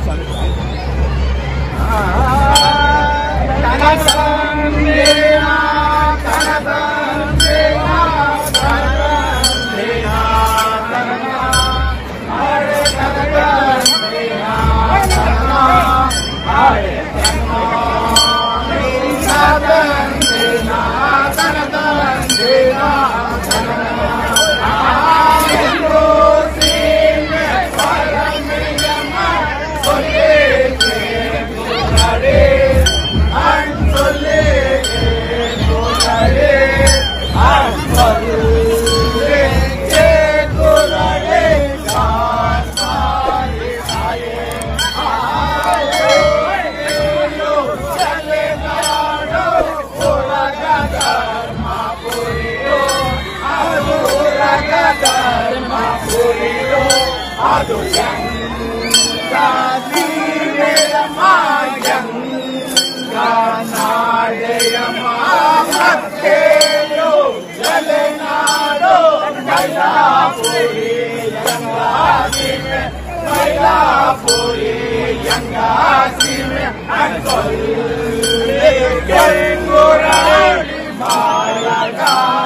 Father. đồ dân ca si đê la ma dân ca na đê la ma hát kê lô la lê na đô mai la puri dân ca si mê mai la puri dân anh còn lê kênh ngô ra ma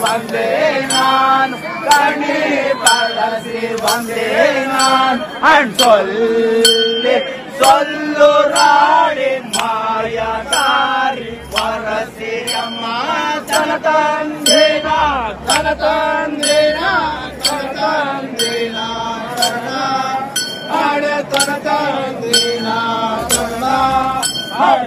வந்தே நான் கணி பழசி வந்தே நான். An சொல்லி சொல்லுராடி மாயதாரி பரசி அம்மா தனதந்தேனா தனதந்தேனா தனதந்தேனா தனதா அட தனதந்தேனா தனதா அட.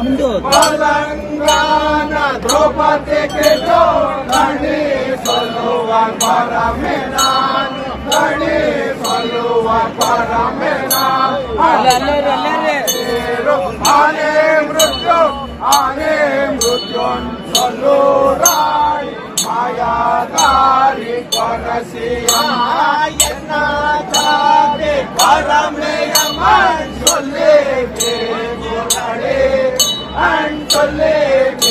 Handut. Palanggana Draupati Kejon Nani Saluan Paramenan Nani Saluan Paramenan Alare Alare Ane Mrutyu Ane Mrutyun Salurai Maya Kari Parasiya Yenna Kade Parameyaman and lady